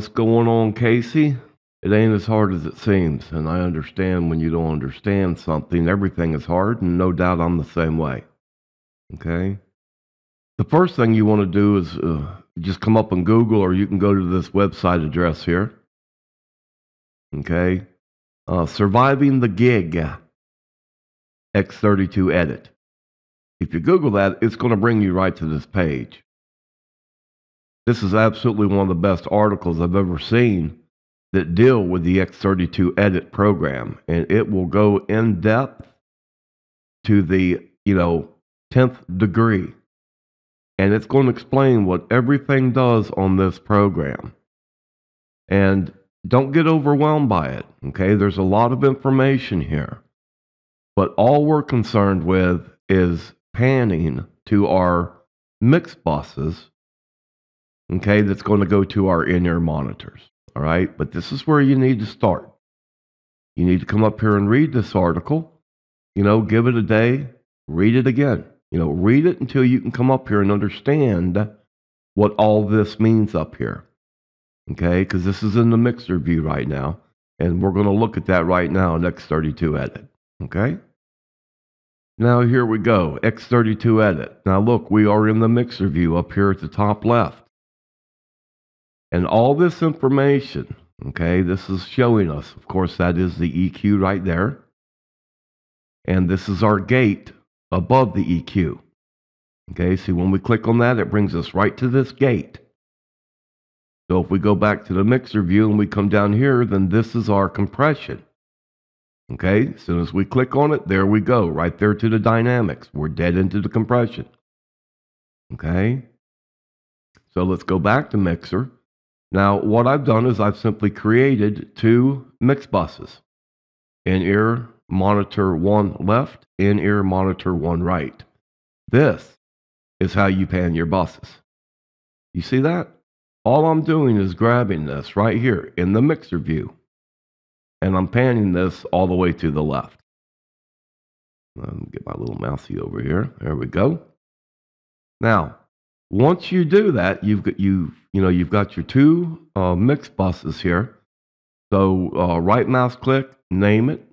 What's going on, Casey? It ain't as hard as it seems, and I understand when you don't understand something, everything is hard, and no doubt I'm the same way. Okay? The first thing you want to do is uh, just come up on Google, or you can go to this website address here. Okay? Uh, Surviving the Gig X32 Edit. If you Google that, it's going to bring you right to this page. This is absolutely one of the best articles I've ever seen that deal with the X32 edit program, and it will go in depth to the, you know, 10th degree. And it's going to explain what everything does on this program. And don't get overwhelmed by it, okay? There's a lot of information here. But all we're concerned with is panning to our mix buses okay, that's going to go to our in-ear monitors. All right, but this is where you need to start. You need to come up here and read this article. You know, give it a day, read it again. You know, read it until you can come up here and understand what all this means up here. Okay, because this is in the mixer view right now, and we're going to look at that right now in X32 Edit. Okay. Now here we go, X32 Edit. Now look, we are in the mixer view up here at the top left. And all this information, okay, this is showing us, of course, that is the EQ right there. And this is our gate above the EQ. Okay, see, when we click on that, it brings us right to this gate. So if we go back to the mixer view and we come down here, then this is our compression. Okay, as soon as we click on it, there we go, right there to the dynamics. We're dead into the compression. Okay, so let's go back to mixer. Now, what I've done is I've simply created two mix buses. In-ear monitor one left, in-ear monitor one right. This is how you pan your buses. You see that? All I'm doing is grabbing this right here in the mixer view, and I'm panning this all the way to the left. Let me get my little mousey over here. There we go. Now, once you do that, you've got you you know you've got your two uh, mix buses here. So uh, right mouse click, name it,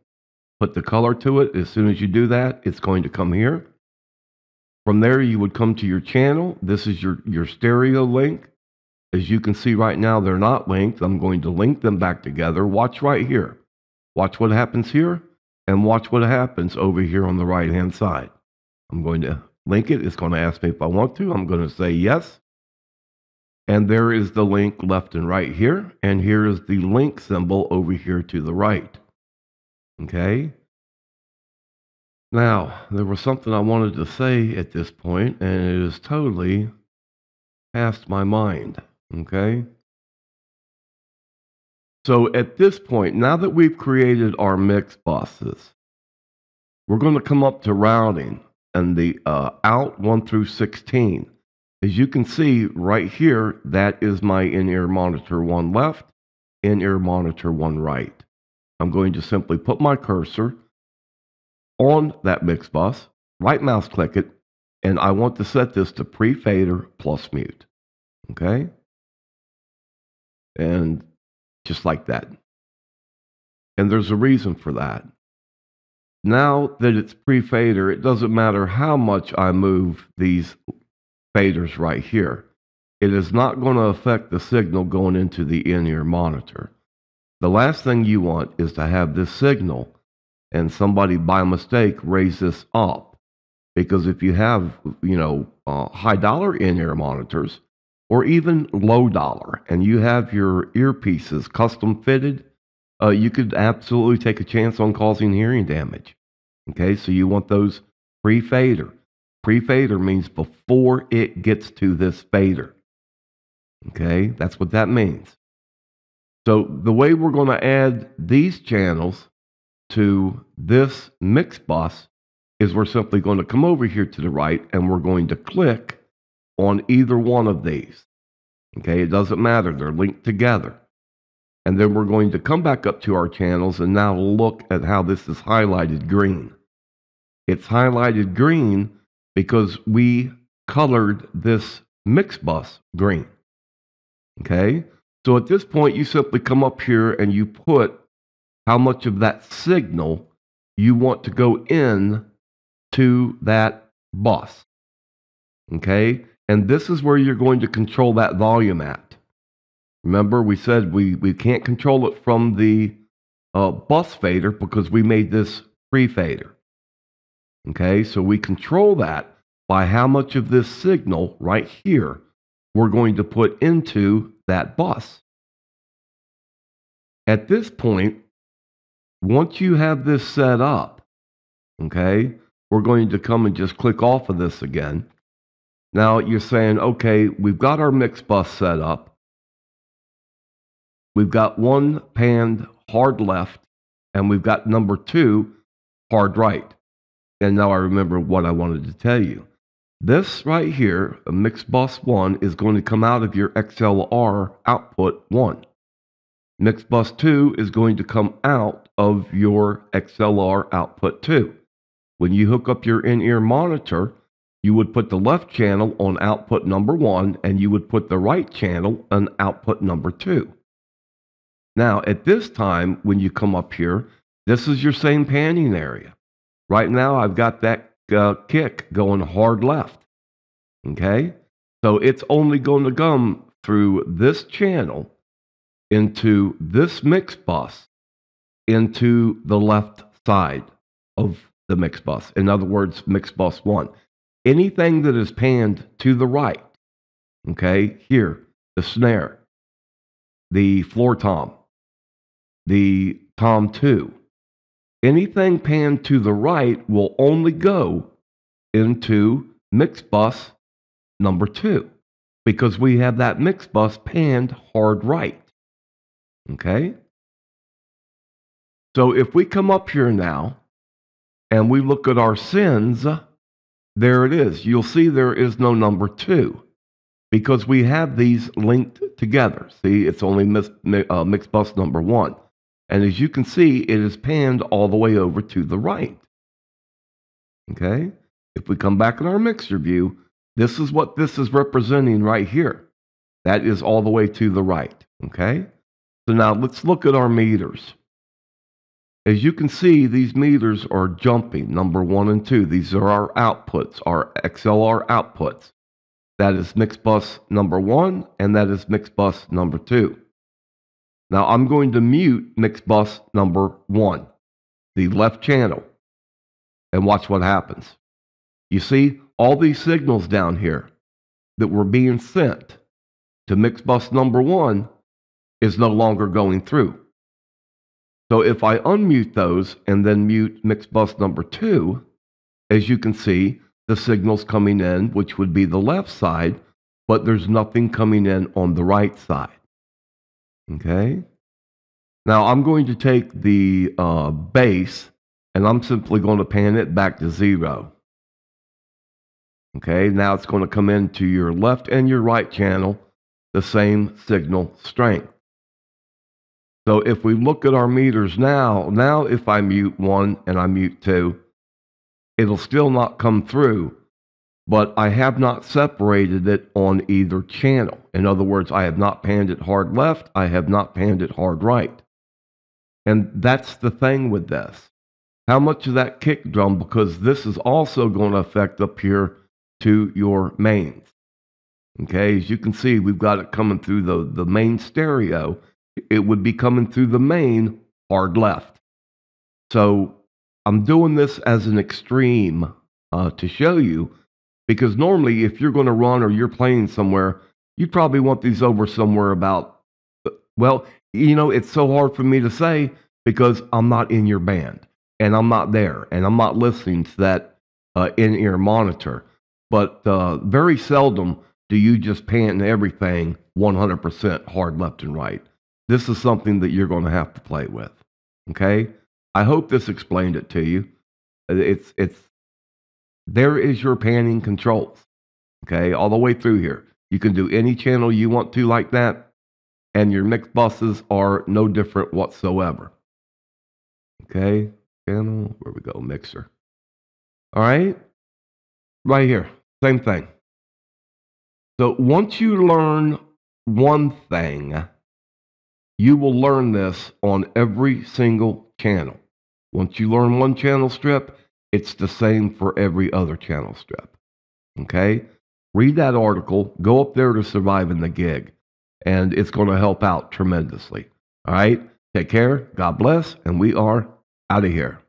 put the color to it. As soon as you do that, it's going to come here. From there, you would come to your channel. This is your your stereo link. As you can see right now, they're not linked. I'm going to link them back together. Watch right here. Watch what happens here, and watch what happens over here on the right hand side. I'm going to link it. It's going to ask me if I want to. I'm going to say yes. And there is the link left and right here. And here is the link symbol over here to the right. Okay. Now, there was something I wanted to say at this point, and it is totally past my mind. Okay. So at this point, now that we've created our mix buses, we're going to come up to routing and the uh, out 1 through 16. As you can see right here, that is my in-ear monitor 1 left, in-ear monitor 1 right. I'm going to simply put my cursor on that mix bus, right mouse click it, and I want to set this to pre-fader plus mute. Okay? And just like that. And there's a reason for that. Now that it's pre-fader, it doesn't matter how much I move these faders right here. It is not going to affect the signal going into the in-ear monitor. The last thing you want is to have this signal and somebody by mistake raise this up. Because if you have, you know, uh, high dollar in-ear monitors or even low dollar and you have your earpieces custom fitted, uh, you could absolutely take a chance on causing hearing damage. Okay, so you want those pre fader. Pre fader means before it gets to this fader. Okay, that's what that means. So the way we're going to add these channels to this mix bus is we're simply going to come over here to the right and we're going to click on either one of these. Okay, it doesn't matter, they're linked together. And then we're going to come back up to our channels and now look at how this is highlighted green. It's highlighted green because we colored this mix bus green. Okay? So at this point, you simply come up here and you put how much of that signal you want to go in to that bus. Okay? And this is where you're going to control that volume at. Remember, we said we, we can't control it from the uh, bus fader because we made this pre fader. Okay, so we control that by how much of this signal right here we're going to put into that bus. At this point, once you have this set up, okay, we're going to come and just click off of this again. Now you're saying, okay, we've got our mix bus set up. We've got one panned hard left, and we've got number two hard right. And now I remember what I wanted to tell you. This right here, a mix bus 1, is going to come out of your XLR output 1. Mix bus 2 is going to come out of your XLR output 2. When you hook up your in-ear monitor, you would put the left channel on output number 1 and you would put the right channel on output number 2. Now, at this time, when you come up here, this is your same panning area. Right now, I've got that uh, kick going hard left. Okay? So it's only going to come through this channel into this mix bus into the left side of the mix bus. In other words, mix bus one. Anything that is panned to the right, okay, here, the snare, the floor tom, the tom two, anything panned to the right will only go into mix bus number two because we have that mix bus panned hard right. Okay? So if we come up here now and we look at our sends, there it is. You'll see there is no number two because we have these linked together. See, it's only mix, uh, mix bus number one. And as you can see, it is panned all the way over to the right. Okay? If we come back in our mixer view, this is what this is representing right here. That is all the way to the right. Okay? So now let's look at our meters. As you can see, these meters are jumping, number one and two. These are our outputs, our XLR outputs. That is mix bus number one, and that is mix bus number two. Now I'm going to mute mix bus number one, the left channel, and watch what happens. You see all these signals down here that were being sent to mix bus number one is no longer going through. So if I unmute those and then mute mix bus number two, as you can see, the signal's coming in, which would be the left side, but there's nothing coming in on the right side. Okay? Now I'm going to take the uh, bass and I'm simply going to pan it back to zero. Okay, now it's going to come into your left and your right channel, the same signal strength. So if we look at our meters now, now if I mute one and I mute two, it'll still not come through but I have not separated it on either channel. In other words, I have not panned it hard left, I have not panned it hard right. And that's the thing with this. How much of that kick drum, because this is also going to affect up here to your mains. Okay, as you can see, we've got it coming through the, the main stereo. It would be coming through the main hard left. So I'm doing this as an extreme uh, to show you because normally, if you're going to run or you're playing somewhere, you'd probably want these over somewhere about, well, you know, it's so hard for me to say because I'm not in your band and I'm not there and I'm not listening to that uh, in ear monitor. But uh, very seldom do you just pan everything 100% hard left and right. This is something that you're going to have to play with. Okay? I hope this explained it to you. It's, it's, there is your panning controls. Okay, all the way through here. You can do any channel you want to like that, and your mix buses are no different whatsoever. Okay, channel, where we go, mixer. All right, right here, same thing. So once you learn one thing. You will learn this on every single channel. Once you learn one channel strip, it's the same for every other channel strip. Okay? Read that article, go up there to surviving the gig, and it's going to help out tremendously. All right? Take care, God bless, and we are out of here.